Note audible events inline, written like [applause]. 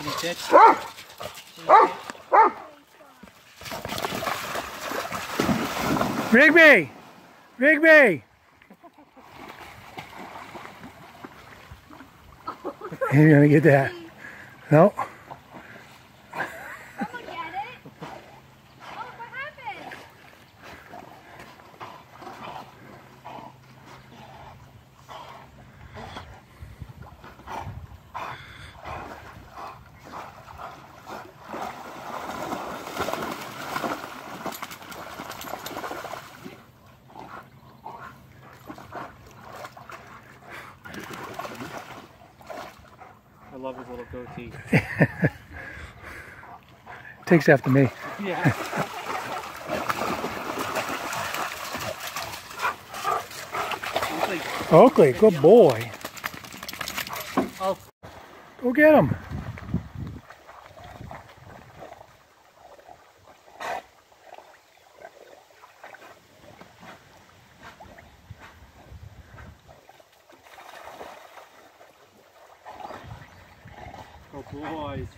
Sit. Rigby! Rigby! You're gonna get that. No. Love his little goatee. [laughs] Takes after me. Yeah. Oakley, good boy. oh, Go get him. Oh boys.